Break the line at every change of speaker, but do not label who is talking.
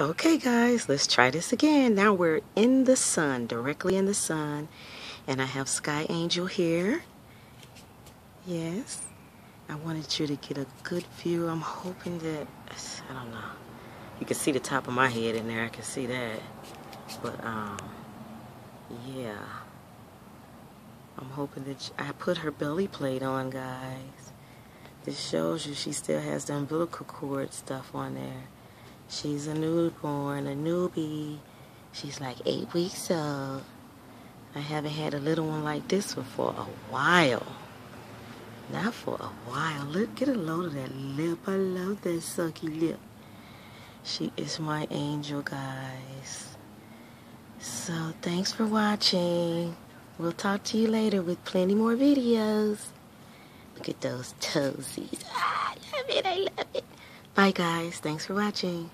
Okay, guys, let's try this again. Now we're in the sun, directly in the sun. And I have Skai Angel here. Yes. I wanted you to get a good view. I'm hoping that, I don't know. You can see the top of my head in there. I can see that. But, um, yeah. I'm hoping that I put her belly plate on, guys. This shows you she still has the umbilical cord stuff on there. She's a newborn, a newbie. She's like eight weeks old. I haven't had a little one like this one for a while. Not for a while. Look, get a load of that lip. I love that sucky lip. She is my angel, guys. So, thanks for watching. We'll talk to you later with plenty more videos. Look at those toesies. Ah, I love it. I love it. Bye, guys. Thanks for watching.